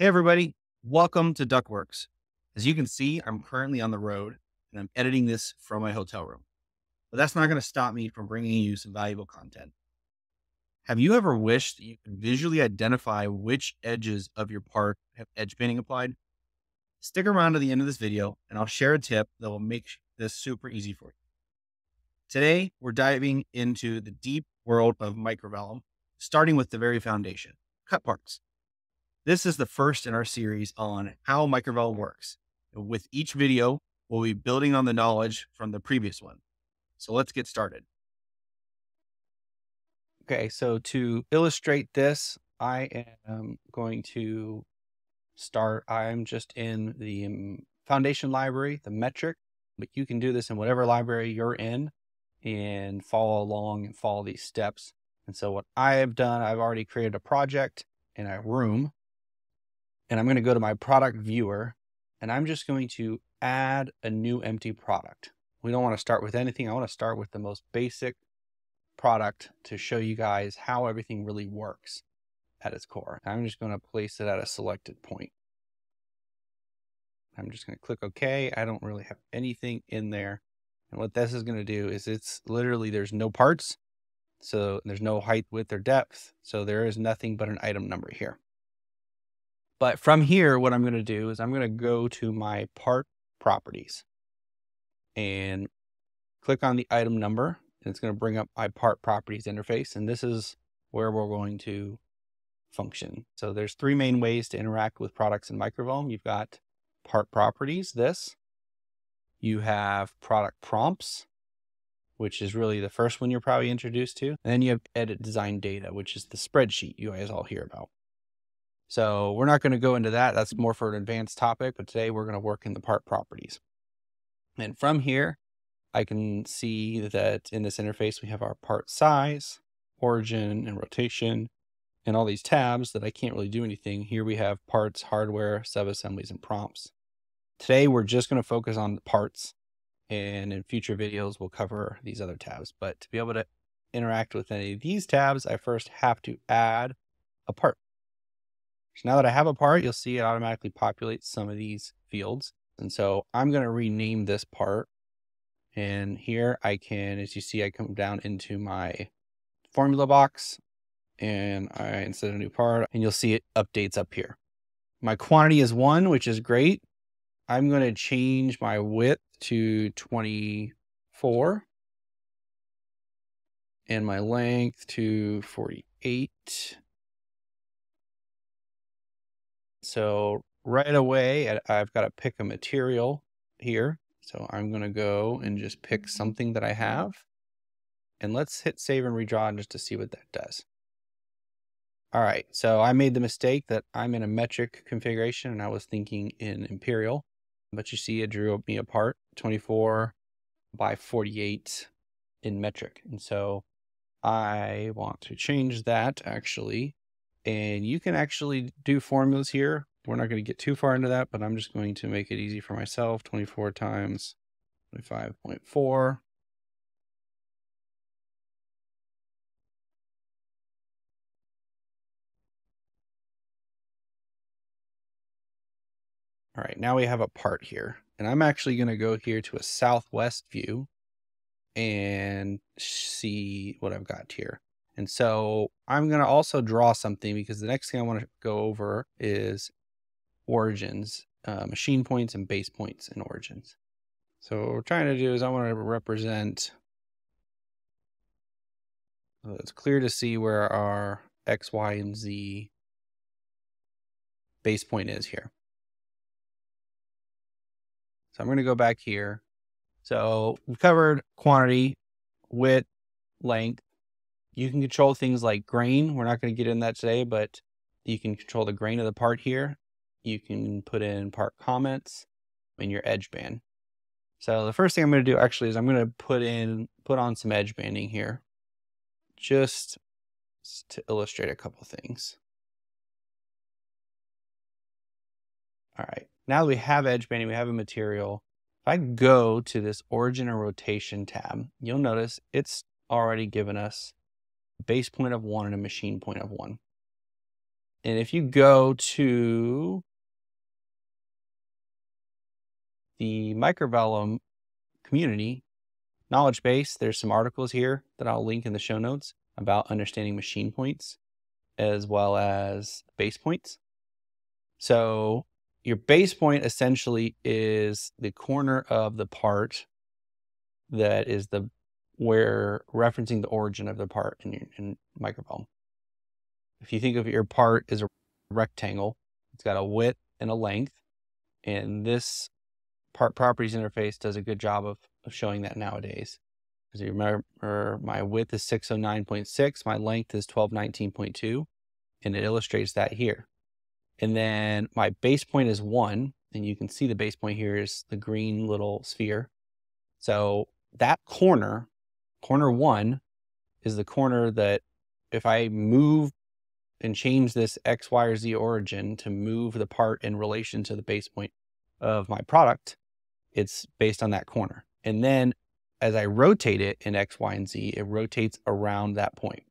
Hey, everybody. Welcome to Duckworks. As you can see, I'm currently on the road and I'm editing this from my hotel room. But that's not going to stop me from bringing you some valuable content. Have you ever wished you could visually identify which edges of your part have edge banding applied? Stick around to the end of this video and I'll share a tip that will make this super easy for you. Today, we're diving into the deep world of microvellum, starting with the very foundation, cut parts. This is the first in our series on how microvellum works. With each video, we'll be building on the knowledge from the previous one. So let's get started. Okay, so to illustrate this, I am going to start. I'm just in the um, foundation library, the metric, but you can do this in whatever library you're in and follow along and follow these steps. And so what I have done, I've already created a project in a room and I'm going to go to my product viewer and I'm just going to add a new empty product. We don't want to start with anything. I want to start with the most basic product to show you guys how everything really works at its core. I'm just going to place it at a selected point. I'm just going to click OK. I don't really have anything in there. And what this is going to do is it's literally there's no parts. So there's no height, width, or depth. So there is nothing but an item number here. But from here, what I'm going to do is I'm going to go to my part properties and click on the item number. And it's going to bring up my part properties interface. And this is where we're going to function. So there's three main ways to interact with products in microvellum. You've got part properties, this. You have product prompts, which is really the first one you're probably introduced to. And then you have edit design data, which is the spreadsheet you guys all hear about. So we're not going to go into that. That's more for an advanced topic, but today we're going to work in the part properties. And from here, I can see that in this interface, we have our part size, origin, and rotation, and all these tabs that I can't really do anything. Here we have parts, hardware, subassemblies, and prompts. Today, we're just going to focus on the parts, and in future videos, we'll cover these other tabs. But to be able to interact with any of these tabs, I first have to add a part. So now that I have a part, you'll see it automatically populates some of these fields. And so I'm going to rename this part. And here I can, as you see, I come down into my formula box and I insert a new part, and you'll see it updates up here. My quantity is one, which is great. I'm going to change my width to 24 and my length to 48 so right away, I've got to pick a material here. So I'm going to go and just pick mm-hmm. something that I have. And let's hit save and redraw just to see what that does. All right, so I made the mistake that I'm in a metric configuration and I was thinking in imperial, but you see it drew me apart 24 by 48 in metric. And so I want to change that actually and you can actually do formulas here. We're not going to get too far into that, but I'm just going to make it easy for myself. 24 times 25.4. All right, now we have a part here. And I'm actually going to go here to a southwest view and see what I've got here. And so I'm going to also draw something because the next thing I want to go over is origins, uh, machine points and base points and origins. So what we're trying to do is I want to represent, so it's clear to see where our X, Y, and Z base point is here. So I'm going to go back here. So we've covered quantity, width, length, you can control things like grain. We're not going to get in that today, but you can control the grain of the part here. You can put in part comments in your edge band. So the first thing I'm going to do actually is I'm going to put in, put on some edge banding here just to illustrate a couple things. All right, now that we have edge banding, we have a material. If I go to this origin and rotation tab, you'll notice it's already given us base point of one and a machine point of one. And if you go to the microvellum community knowledge base, there's some articles here that I'll link in the show notes about understanding machine points as well as base points. So your base point essentially is the corner of the part that is the where referencing the origin of the part in, in microvellum. If you think of your part as a rectangle, it's got a width and a length, and this part properties interface does a good job of, of showing that nowadays. As you remember, my width is 609.6, my length is 1219.2, and it illustrates that here. And then my base point is one, and you can see the base point here is the green little sphere. So that corner, corner one, is the corner that if I move and change this X, Y, or Z origin to move the part in relation to the base point of my product, it's based on that corner. And then as I rotate it in X, Y, and Z, it rotates around that point.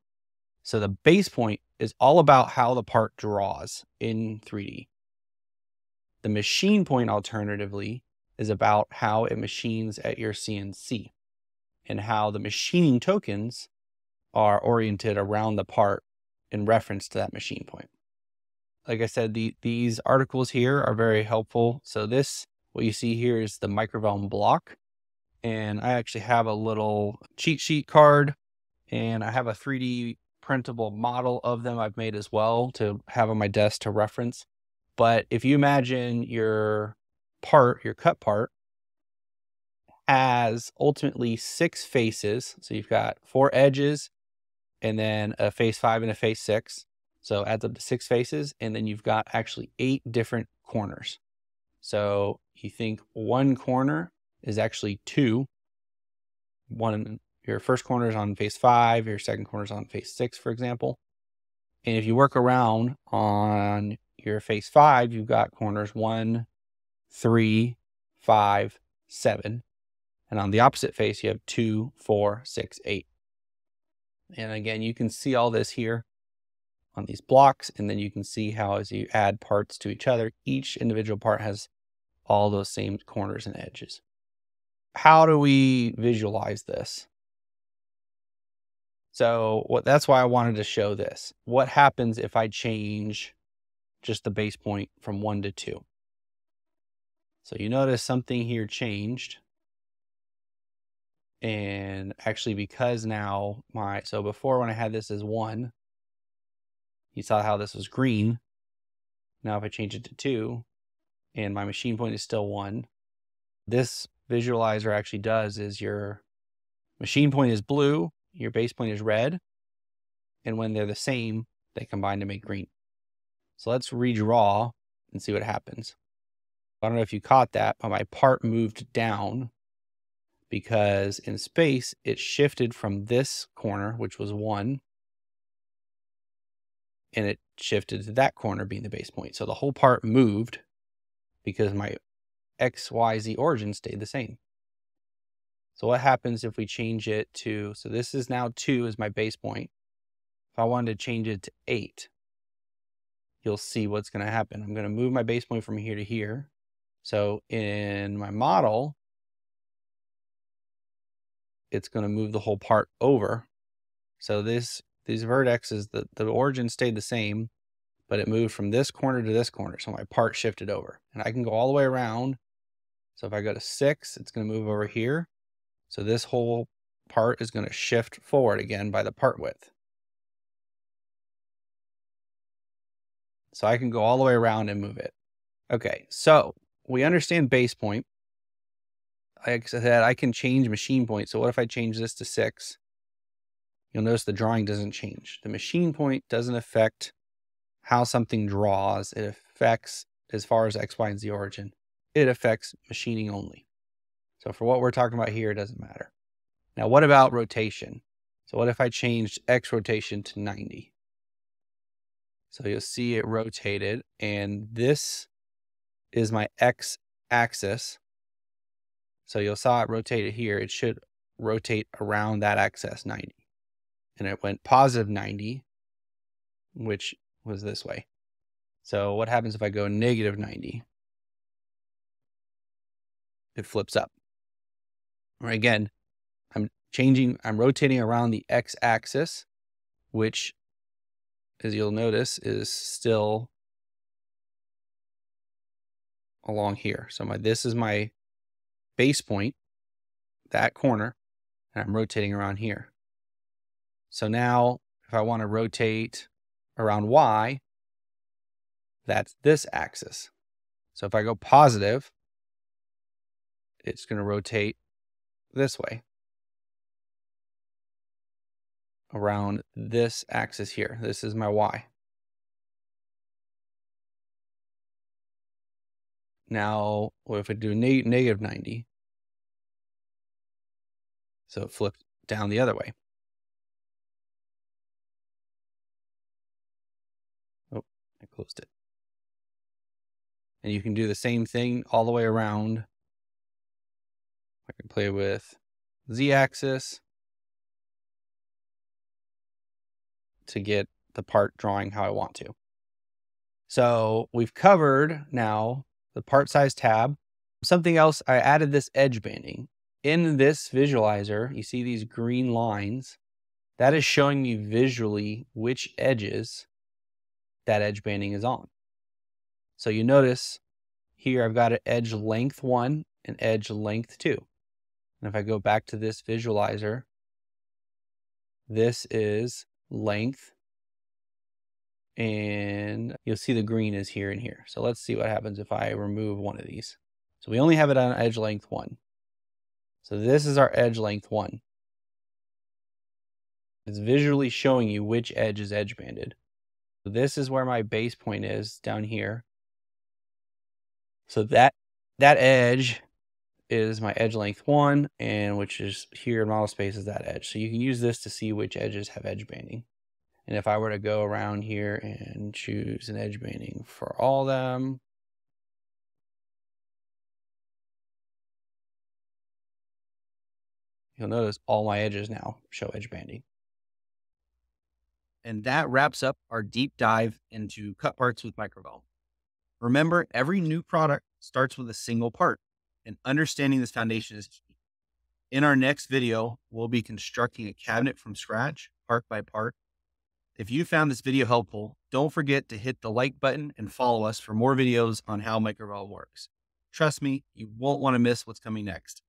So the base point is all about how the part draws in 3D. The machine point, alternatively, is about how it machines at your CNC and how the machining tokens are oriented around the part in reference to that machine point. Like I said, the, these articles here are very helpful. So this, what you see here is the microvellum block. And I actually have a little cheat sheet card and I have a 3D printable model of them I've made as well to have on my desk to reference. But if you imagine your part, your cut part, has ultimately six faces. So you've got four edges and then a face five and a face six. So adds up to six faces. And then you've got actually eight different corners. So you think one corner is actually two. One, your first corner is on face five, your second corner is on face six, for example. And if you work around on your face five, you've got corners one, three, five, seven. And on the opposite face, you have two, four, six, eight. And again, you can see all this here on these blocks. And then you can see how as you add parts to each other, each individual part has all those same corners and edges. How do we visualize this? So what that's why I wanted to show this. What happens if I change just the base point from one to two? So you notice something here changed and actually because now my so before when I had this as one you saw how this was green. Now if I change it to two and my machine point is still one this visualizer actually does is your machine point is blue your base point is red and when they're the same they combine to make green. So let's redraw and see what happens. I don't know if you caught that but my part moved down because in space it shifted from this corner, which was one, and it shifted to that corner being the base point. So the whole part moved because my XYZ origin stayed the same. So what happens if we change it to, so this is now two is my base point. If I wanted to change it to eight, you'll see what's going to happen. I'm going to move my base point from here to here. So in my model, it's going to move the whole part over. So this these vertexes, the, the origin stayed the same, but it moved from this corner to this corner. So my part shifted over. And I can go all the way around. So if I go to six, it's going to move over here. So this whole part is going to shift forward again by the part width. So I can go all the way around and move it. Okay, so we understand base point like I said, I can change machine point. So what if I change this to six? You'll notice the drawing doesn't change. The machine point doesn't affect how something draws. It affects, as far as X, Y, and Z origin, it affects machining only. So for what we're talking about here, it doesn't matter. Now, what about rotation? So what if I changed X rotation to 90? So you'll see it rotated and this is my X axis so you'll saw it rotated here. It should rotate around that axis 90. And it went positive 90, which was this way. So what happens if I go negative 90? It flips up. Or again, I'm changing, I'm rotating around the X axis, which as you'll notice is still along here. So my, this is my base point, that corner, and I'm rotating around here. So now if I want to rotate around Y, that's this axis. So if I go positive, it's going to rotate this way around this axis here. This is my Y. Now, what if I do neg negative 90? So it flips down the other way. Oh, I closed it. And you can do the same thing all the way around. I can play with z-axis to get the part drawing how I want to. So we've covered now the part size tab. Something else, I added this edge banding. In this visualizer, you see these green lines. That is showing me visually which edges that edge banding is on. So you notice here I've got an edge length one and edge length two. And if I go back to this visualizer, this is length and you'll see the green is here and here. So let's see what happens if I remove one of these. So we only have it on edge length one. So this is our edge length one. It's visually showing you which edge is edge banded. So this is where my base point is down here. So that that edge is my edge length one, and which is here in model space is that edge. So you can use this to see which edges have edge banding. And if I were to go around here and choose an edge banding for all them, you'll notice all my edges now show edge banding. And that wraps up our deep dive into cut parts with Microvellum. Remember, every new product starts with a single part, and understanding this foundation is key. In our next video, we'll be constructing a cabinet from scratch, part by part. If you found this video helpful, don't forget to hit the like button and follow us for more videos on how Microvellum works. Trust me, you won't want to miss what's coming next.